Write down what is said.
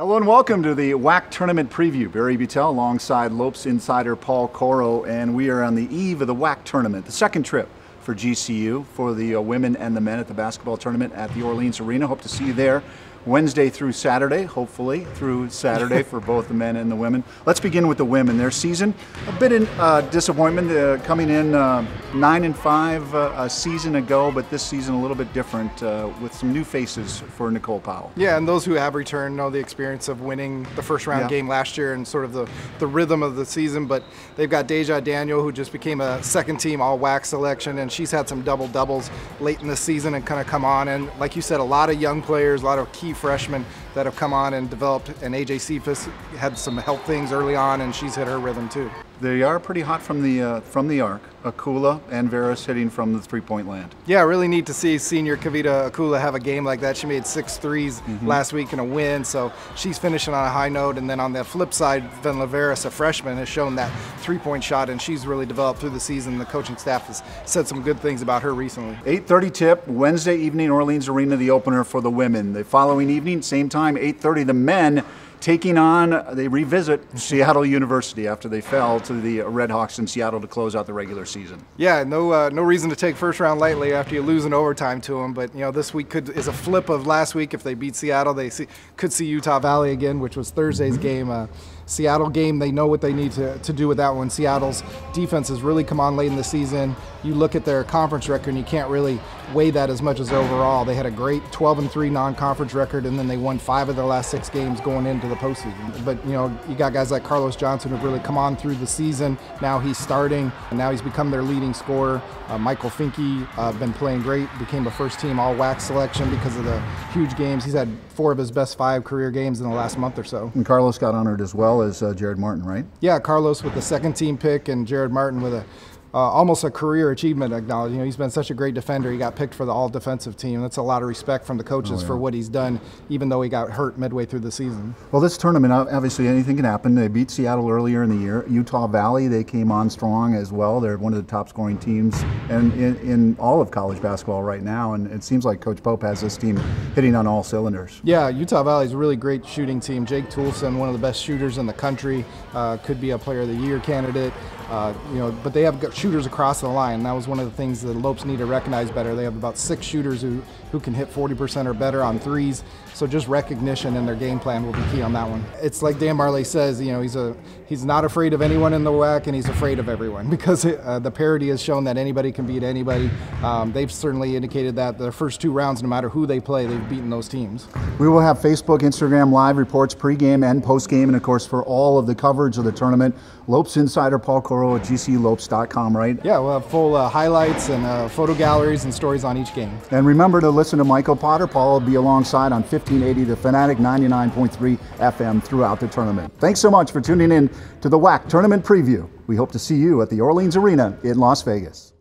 Hello and welcome to the WAC Tournament Preview. Barry Buetel alongside Lopes insider Paul Coro, and we are on the eve of the WAC Tournament, the second trip for GCU for the uh, women and the men at the basketball tournament at the Orleans Arena. Hope to see you there. Wednesday through Saturday, hopefully through Saturday for both the men and the women. Let's begin with the women. Their season, a bit in uh, disappointment, uh, coming in uh, nine and five uh, a season ago, but this season a little bit different uh, with some new faces for Nicole Powell. Yeah, and those who have returned know the experience of winning the first round yeah. game last year and sort of the, the rhythm of the season. But they've got Deja Daniel, who just became a second team all WAC selection, and she's had some double doubles late in the season and kind of come on. And like you said, a lot of young players, a lot of key freshmen that have come on and developed. And AJ Cephas had some health things early on, and she's hit her rhythm too. They are pretty hot from the uh, from the arc. Akula and Veras hitting from the three-point land. Yeah, really neat to see senior Kavita Akula have a game like that. She made six threes mm-hmm. last week in a win, so she's finishing on a high note. And then on the flip side, Ven Veras, a freshman, has shown that three-point shot, and she's really developed through the season. The coaching staff has said some good things about her recently. 8:30 tip Wednesday evening, Orleans Arena, the opener for the women. The following evening, same time, 8:30, the men taking on, they revisit Seattle University after they fell to the Red Hawks in Seattle to close out the regular season. Yeah, no, uh, no reason to take first round lightly after you lose in overtime to them. But you know, this week could is a flip of last week. If they beat Seattle, they see, could see Utah Valley again, which was Thursday's mm-hmm. game. Uh, Seattle game, they know what they need to, to do with that one. Seattle's defense has really come on late in the season. You look at their conference record and you can't really weigh that as much as overall. They had a great 12 and 3 non-conference record and then they won 5 of their last 6 games going into the postseason. But you know, you got guys like Carlos Johnson who've really come on through the season. Now he's starting and now he's become their leading scorer. Uh, Michael Finke uh, been playing great, became a first team all WAC selection because of the huge games. He's had four of his best 5 career games in the last month or so. And Carlos got honored as well as uh, Jared Martin, right? Yeah, Carlos with the second team pick and Jared Martin with a uh, almost a career achievement acknowledged. You know, he's been such a great defender. He got picked for the all defensive team. That's a lot of respect from the coaches oh, yeah. for what he's done, even though he got hurt midway through the season. Well, this tournament, obviously, anything can happen. They beat Seattle earlier in the year. Utah Valley, they came on strong as well. They're one of the top scoring teams and in, in all of college basketball right now. And it seems like Coach Pope has this team hitting on all cylinders. Yeah, Utah Valley is a really great shooting team. Jake Toolson, one of the best shooters in the country, uh, could be a Player of the Year candidate. Uh, you know, but they have shooters across the line. That was one of the things that Lopes need to recognize better. They have about six shooters who, who can hit 40% or better on threes. So just recognition in their game plan will be key on that one. It's like Dan Majerle says, you know, he's a he's not afraid of anyone in the WAC and he's afraid of everyone because uh, the parity has shown that anybody can beat anybody. Um, they've certainly indicated that their first two rounds, no matter who they play, they've beaten those teams. We will have Facebook, Instagram live reports pregame and postgame, and of course for all of the coverage of the tournament, Lopes Insider Paul Coro at gculopes.com, right? Yeah, we'll have full uh, highlights and uh, photo galleries and stories on each game. And remember to listen to Michael Potter. Paul will be alongside on 1580 The Fanatic 99.3 FM throughout the tournament. Thanks so much for tuning in to the WAC Tournament Preview. We hope to see you at the Orleans Arena in Las Vegas.